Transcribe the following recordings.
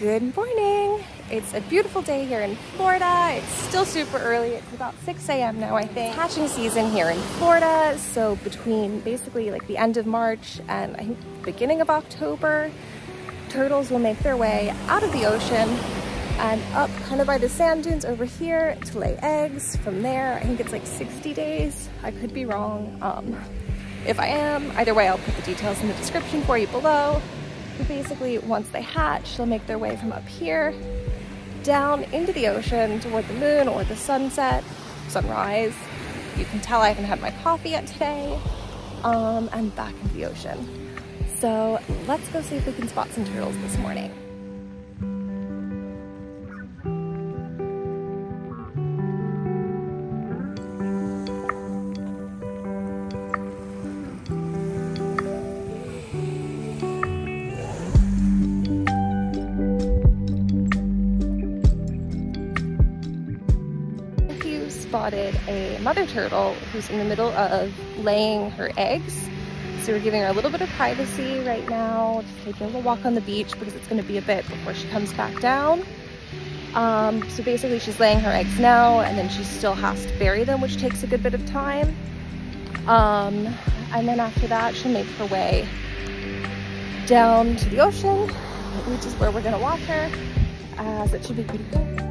Good morning. It's a beautiful day here in Florida. It's still super early. It's about 6 a.m. now, I think. Hatching season here in Florida. So between basically like the end of March and I think beginning of October, turtles will make their way out of the ocean and up kind of by the sand dunes over here to lay eggs. From there, I think it's like 60 days. I could be wrong. Um, if I am, either way, I'll put the details in the description for you below. Basically, once they hatch, they'll make their way from up here down into the ocean toward the moon or the sunset, sunrise. You can tell I haven't had my coffee yet today. Um, and back into the ocean. So let's go see if we can spot some turtles this morning. Spotted a mother turtle who's in the middle of laying her eggs. So we're giving her a little bit of privacy right now, just taking a little walk on the beach because it's gonna be a bit before she comes back down. Um, so basically she's laying her eggs now and then she still has to bury them, which takes a good bit of time. Um, and then after that, she'll make her way down to the ocean, which is where we're gonna watch her, as it should be pretty cool.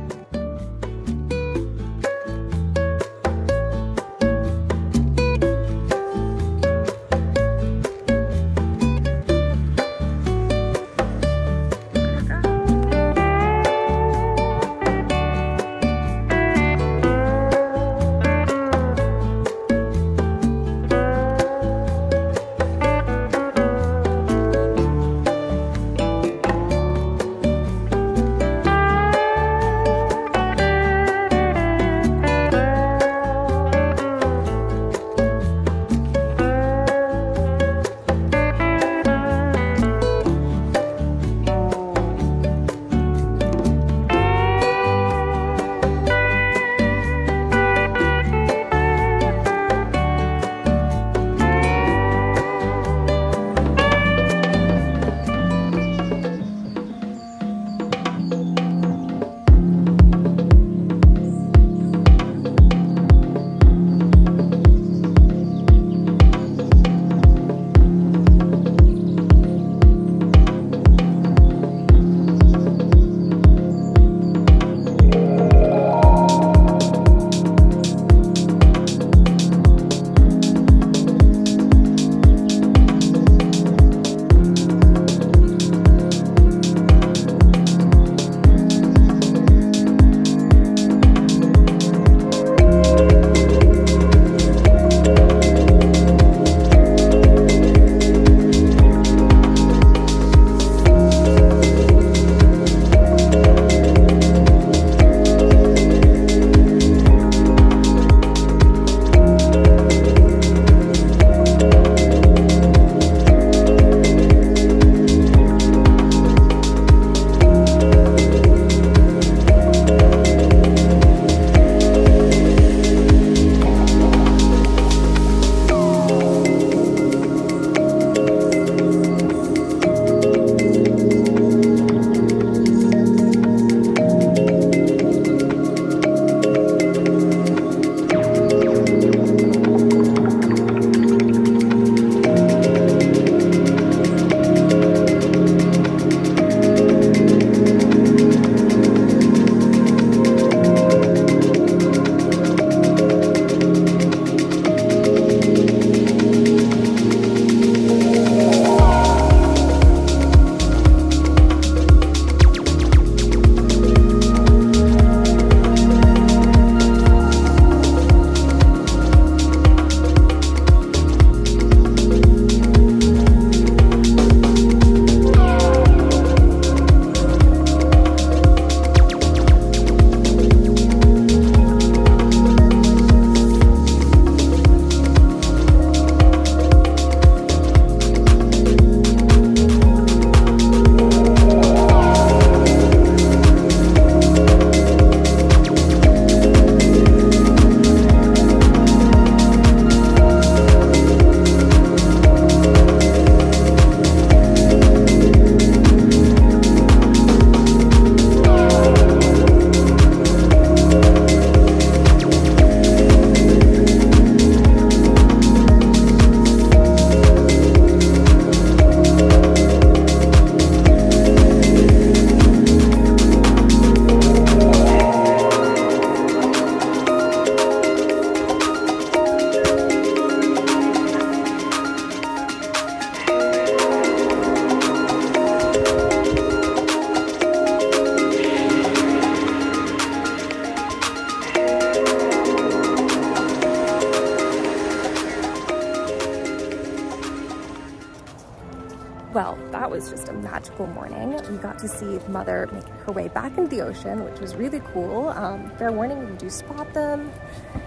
Well, that was just a magical morning. We got to see the mother make her way back into the ocean, which was really cool. Um, fair warning, we do spot them.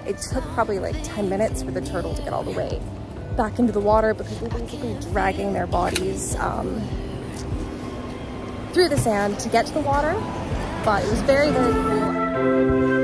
It took probably like 10 minutes for the turtle to get all the way back into the water because we're basically dragging their bodies um, through the sand to get to the water. But it was very, very